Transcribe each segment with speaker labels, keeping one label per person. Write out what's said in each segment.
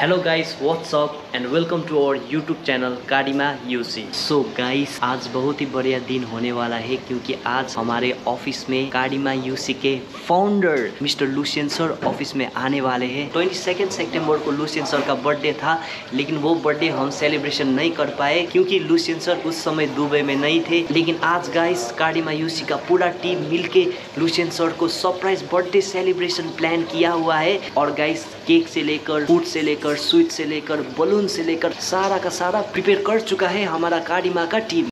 Speaker 1: Hello guys what's up and welcome to our YouTube channel Kadima UC so guys आज बहुत ही बढ़िया दिन होने वाला है क्योंकि आज हमारे ऑफ़िस में काडिमा यूसी के founder mister Lucian sir office में आने वाले हैं। ट्वेंटी सेकेंड सेप्टेम्बर को लुसियन सर का बर्थडे था, लेकिन वो बर्थडे हम सेलिब्रेशन नहीं कर पाए क्योंकि लुसियन सर उस समय दुबई में नहीं थे। लेकिन आज गाइस काडिमा यूसी का पूरा टीम मिलके लुसियन सर को सरप्राइज़ बर्थडे सेलिब्रेशन प्लान किया हुआ है। और गाइस केक से लेकर फ़ूड से लेकर स्वीट से लेकर बलून से लेकर सारा का सारा प्रिपेयर कर चुका है हमारा काडिमा का टीम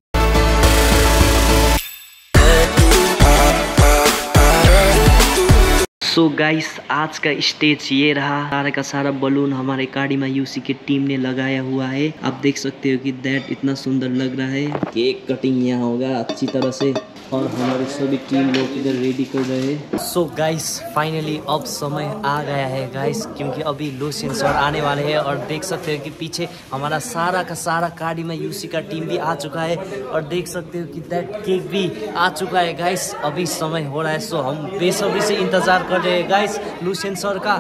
Speaker 1: सो so गाइस आज का स्टेज ये रहा। सारा का सारा बलून हमारे काडिमा यूसी की टीम ने लगाया हुआ है। आप देख सकते हो कि दैट इतना सुंदर लग रहा है। केक कटिंग यहाँ होगा अच्छी तरह से। और हमारे सभी टीम लोग इधर रेडी कर रहे हैं। सो गाइस फाइनली अब समय आ गया है गाइस क्योंकि अभी लुसियन सर आने वाले हैं। और देख सकते हो कि पीछे हमारा सारा का सारा काडिमा यूसी का टीम भी आ चुका है। और देख सकते हो कि दैट केक भी आ चुका है गाइस अभी समय हो रहा है सो हम बेसब्री से इंतज़ार कर हैं गाइस लुसियन सर का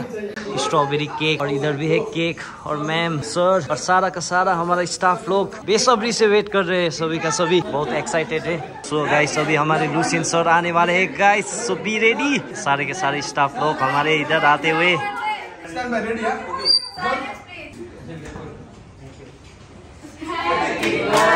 Speaker 1: स्ट्रॉबेरी केक और इधर भी है केक और मैम सर और सारा का सारा हमारा स्टाफ लोग बेसब्री से वेट कर रहे हैं। सभी का सभी बहुत एक्साइटेड है। सो गाइस अभी हमारे लुसियन सर आने वाले हैं। गाइस सो बी रेडी सारे के सारे स्टाफ लोग हमारे इधर आते हुए।
Speaker 2: Happy birthday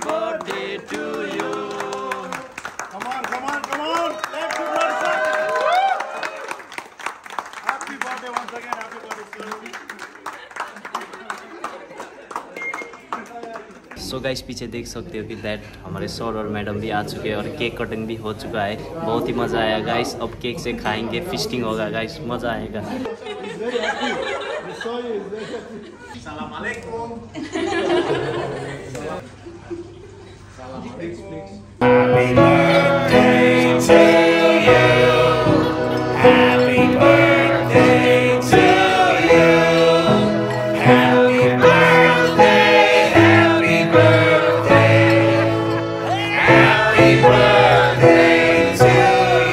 Speaker 1: Birthday to you.
Speaker 3: Come on, come on, come on. Let's do one. Happy birthday once again. Happy birthday.
Speaker 1: So guys पीछे देख सकते हो कि दैट हमारे सर और मैडम भी आ चुके हैं और केक कटिंग भी हो चुका है बहुत ही मज़ा आया गाइस अब केक से खाएँगे फिस्टिंग होगा गाइस मज़ा आएगा
Speaker 3: He's very happy. Salam alaikum.
Speaker 2: Happy birthday to you. Happy birthday to you. Happy birthday, happy birthday. Happy birthday to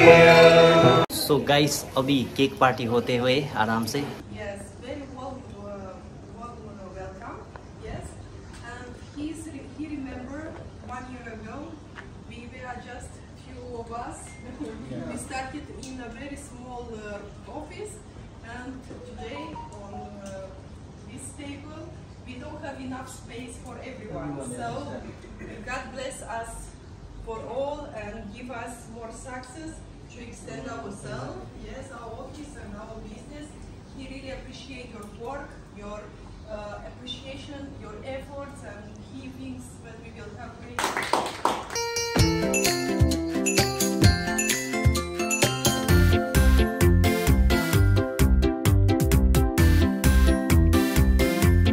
Speaker 2: you.
Speaker 1: So guys अभी केक पार्टी होते हुए आराम से
Speaker 4: he remember one year ago we were just few of us. we started in a very small uh, office, and today on uh, this table we don't have enough space for everyone. So God bless us for all and give us more success to extend ourselves, yes, our office and our business. He really appreciate your work, your uh, appreciation, your efforts, and he thinks that we will have great